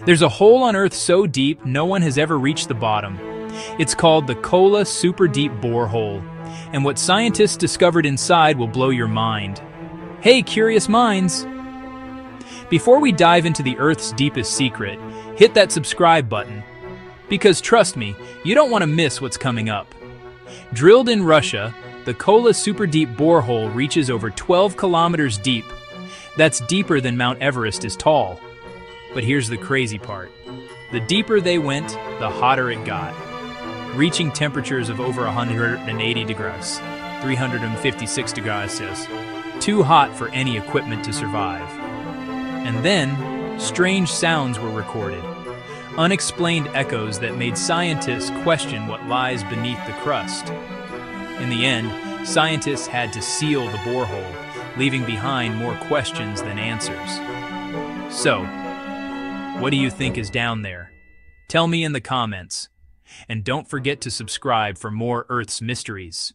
There's a hole on Earth so deep no one has ever reached the bottom. It's called the Kola Super Deep Borehole, and what scientists discovered inside will blow your mind. Hey, curious minds! Before we dive into the Earth's deepest secret, hit that subscribe button. Because trust me, you don't want to miss what's coming up. Drilled in Russia, the Kola Super Deep Borehole reaches over 12 kilometers deep. That's deeper than Mount Everest is tall. But here's the crazy part. The deeper they went, the hotter it got, reaching temperatures of over 180 degrees, 356 degrees Celsius, too hot for any equipment to survive. And then, strange sounds were recorded, unexplained echoes that made scientists question what lies beneath the crust. In the end, scientists had to seal the borehole, leaving behind more questions than answers. So, what do you think is down there? Tell me in the comments. And don't forget to subscribe for more Earth's mysteries.